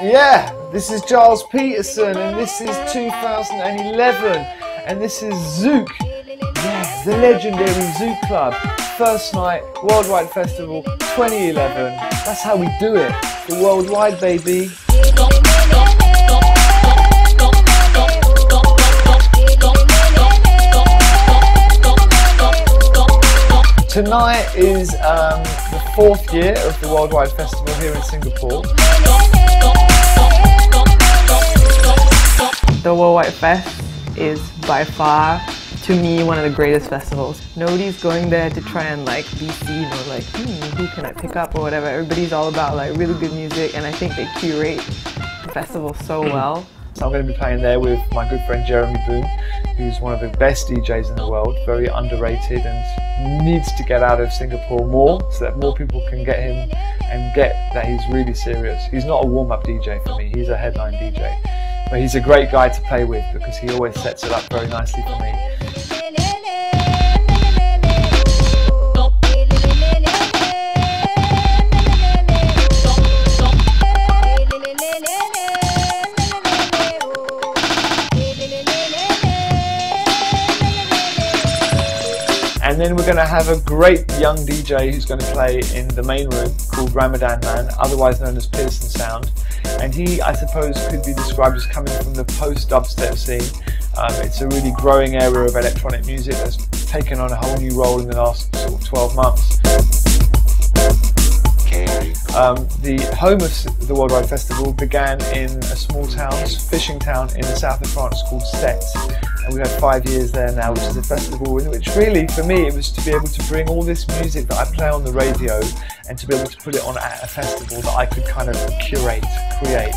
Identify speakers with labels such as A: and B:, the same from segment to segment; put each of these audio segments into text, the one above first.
A: Yeah, this is Gilles Peterson, and this is 2011, and this is Zouk. Yeah, the legendary Zouk Club. First night, Worldwide Festival 2011. That's how we do it. The worldwide, baby. Tonight is um, fourth year of the Worldwide Festival here in Singapore.
B: The Worldwide Fest is by far, to me, one of the greatest festivals. Nobody's going there to try and like be seen or like, hmm, who can I pick up or whatever. Everybody's all about like really good music and I think they curate the festival so well.
A: So I'm going to be playing there with my good friend Jeremy Boon, who's one of the best DJs in the world, very underrated and needs to get out of Singapore more so that more people can get him and get that he's really serious. He's not a warm-up DJ for me, he's a headline DJ. But he's a great guy to play with because he always sets it up very nicely for me. And then we're going to have a great young DJ who's going to play in the main room called Ramadanman, otherwise known as Pearson Sound. And he, I suppose, could be described as coming from the post dubstep scene. Um, it's a really growing area of electronic music that's taken on a whole new role in the last sort of 12 months. Um, the home of the Worldwide Festival began in a small town, fishing town in the south of France called Sète. And we've had five years there now, which is a festival in which really, for me, it was to be able to bring all this music that I play on the radio and to be able to put it on at a festival that I could kind of curate, create,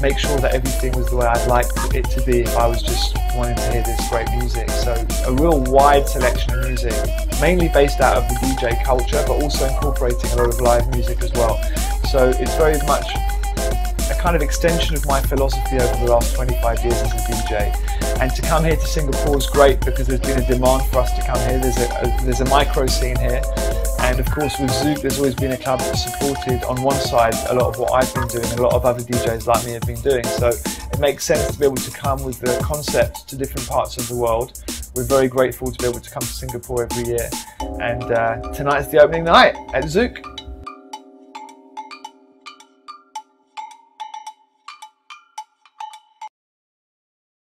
A: make sure that everything was the way I'd like it to be if I was just wanting to hear this great music. So a real wide selection of music, mainly based out of the DJ culture, but also incorporating a lot of live music as well. So it's very much a kind of extension of my philosophy over the last 25 years as a DJ. And to come here to Singapore is great because there's been a demand for us to come here. There's a, a there's a micro scene here. And of course with Zouk, there's always been a club that supported on one side a lot of what I've been doing, a lot of other DJs like me have been doing. So it makes sense to be able to come with the concept to different parts of the world. We're very grateful to be able to come to Singapore every year. And uh, tonight's the opening night at Zouk.